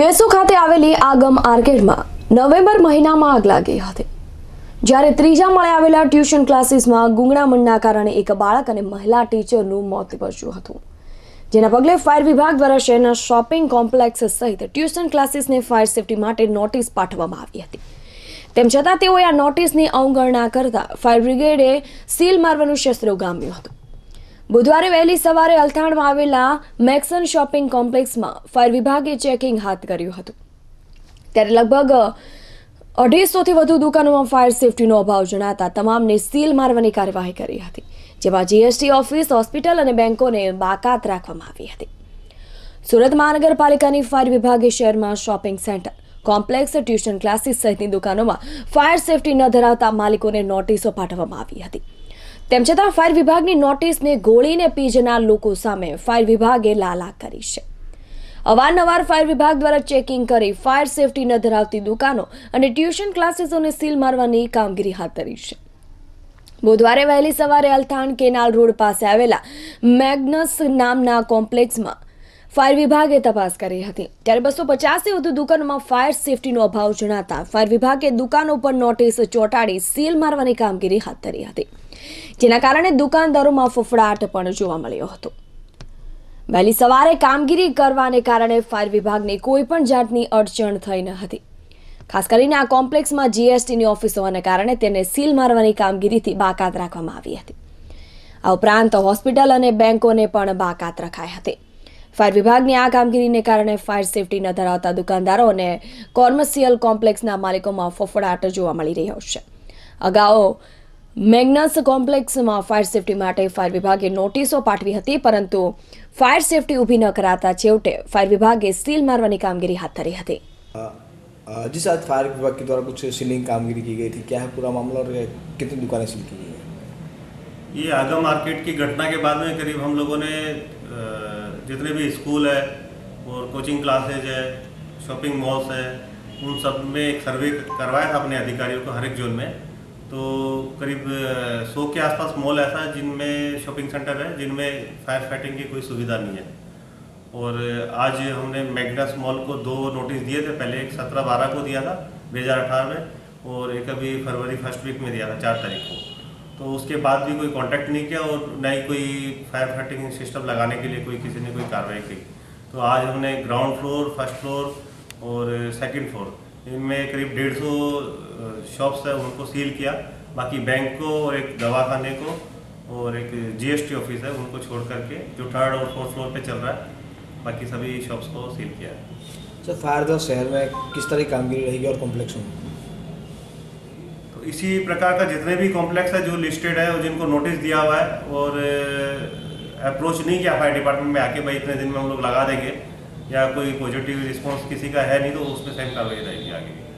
વેસુ ખાતે આવેલી આગમ આર્કેડમાં નવેમ્બર મહિનામાં આગ લાગી હતી. જ્યારે ત્રીજા માળે આવેલા ટ્યુશન ક્લાસીસમાં ગુંગળામણના કારણે એક બાળક અને મહિલા ટીચરનું મોત નિપજ્યું હતું. જેના પગલે ફાયર વિભાગ દ્વારા શહેરના શોપિંગ કોમ્પ્લેક્સ સહિત ટ્યુશન ક્લાસીસને ફાયર સેફટી માટે નોટિસ પાઠવવામાં આવી હતી. તેમ છતાં તેઓએ આ નોટિસની અવગણના કરતા ફાયર બ્રિગેડે સીલ મારવાનું શસ્ત્ર ગામ્યું હતું. બુધવારે વહેલી સવારે અલથાણમાં આવેલા મેક્સન શોપિંગ કોમ્પ્લેક્સમાં ફાયર વિભાગે ચેકિંગ હાથ કર્યું હતું. ત્યારે લગભગ અઢીસોથી વધુ દુકાનોમાં ફાયર સેફટીનો અભાવ જણાતા તમામને સીલ મારવાની કાર્યવાહી કરી હતી, જેમાં જીએસટી ઓફિસ, હોસ્પિટલ અને બેંકોને બાકાત રાખવામાં આવી હતી. સુરત મહાનગરપાલિકાની ફાયર વિભાગે શહેરમાં shopping centre, complex, tuition classes સહિતની દુકાનોમાં ફાયર સેફટી ન ધરાવતા માલિકોને નોટિસો પાઠવવામાં આવી હતી. તેમ છતાં ફાયર વિભાગની નોટિસને ગોળીને પી જનાર લોકો સામે ફાયર વિભાગે લાલા કરી છે. અવારનવાર ફાયર વિભાગ દ્વારા ચેકિંગ કરી ફાયર સેફટી ન ધરાવતી દુકાનો અને ટ્યુશન ક્લાસીસોને સીલ મારવાની કામગીરી હાથ ધરી છે. બુધવારે વહેલી સવારે અલથાણ કેનાલ રોડ પાસે આવેલા મેગ્નસ નામના કોમ્પ્લેક્સમાં ફાયર વિભાગે તપાસ કરી હતી. ત્યારે બસો પચાસથી વધુ દુકાનોમાં ફાયર સેફટીનો અભાવ જણાતા ફાયર વિભાગે દુકાનો પર નોટિસ ચોંટાડી સીલ મારવાની કામગીરી હાથ ધરી હતી. જેના કારણે દુકાનદારોમાં ફફડાટ પણ જોવા મળ્યો હતો. વહેલી સવારે કામગીરી કરવાને કારણે ફાયર વિભાગને કોઈ પણ જાતની અડચણ થઈ ન હતી. ખાસ કરીને આ કોમ્પ્લેક્સમાં જીએસટીની ઓફિસ હોવાને કારણે તેને સીલ મારવાની કામગીરીથી બાકાત રાખવામાં આવી હતી. આ ઉપરાંત હોસ્પિટલ અને બેંકોને પણ બાકાત રખાઈ હતી. ફાયર વિભાગની આ કામગીરીને કારણે ફાયર સેફટી ન ધરાવતા દુકાનદારો અને કોમર્શિયલ કોમ્પ્લેક્સના માલિકોમાં ફફડાટ જોવા મળી રહ્યો છે અગાઉ મેગ્નસ કોમ્પ્લેક્સમાં ફાયર સેફટી માટે ફાયર વિભાગે નોટિસો પાઠવી હતી પરંતુ ફાયર સેફટી ઊભી ન કરાતા છેવટે ફાયર વિભાગે સીલ મારવાની કામગીરી હાથ ધરી હતી अ, अ, जिस आज फायर विभाग के द्वारा कुछ सीलिंग कामगिरी की गई थी क्या है पूरा मामला और कितनी दुकानें सील की गई है ये आगम मार्केट की घटना के बाद में करीब हम लोगों ने अ, जितने भी स्कूल है और कोचिंग क्लासेज है, शॉपिंग मॉल्स है, उन सब में एक सर्वे करवाया था अपने अधिकारियों को हर एक जोन में। तो करीब सौ के आसपास मॉल ऐसा है जिनमें शॉपिंग सेंटर है, जिनमें फायर फाइटिंग की कोई सुविधा नहीं है। और आज हमने मैग्नस मॉल को दो नोटिस दिए थे, पहले एक सत्रह बारह को दिया था, दो हज़ार अठारह में, और एक अभी फरवरी फ़र्स्ट वीक में दिया था, चार तारीख को। तो उसके बाद भी कोई कांटेक्ट नहीं किया और न ही कोई फायर फाइटिंग सिस्टम लगाने के लिए कोई किसी ने कोई कार्रवाई की। तो आज हमने ग्राउंड फ्लोर फ़र्स्ट फ्लोर और सेकंड फ्लोर इनमें करीब डेढ़ सौ शॉप्स है, उनको सील किया। बाकी बैंक को और एक दवाखाने को और एक जीएसटी ऑफ़िस है, उनको छोड़ करके जो थर्ड और फोर्थ फ्लोर पे चल रहा है, बाकी सभी शॉप्स को सील किया। है सर फायर शहर में किस तरह की कामगिरी रहेगी और कॉम्प्लेक्स तो इसी प्रकार का जितने भी कॉम्प्लेक्स है जो लिस्टेड है और जिनको नोटिस दिया हुआ है, और अप्रोच नहीं किया फायर डिपार्टमेंट में आके भाई इतने दिन में हम लोग लगा देंगे, या कोई पॉजिटिव रिस्पॉन्स किसी का है नहीं तो उसमें सेम कार्रवाई रहेगी आगे।